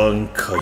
恩可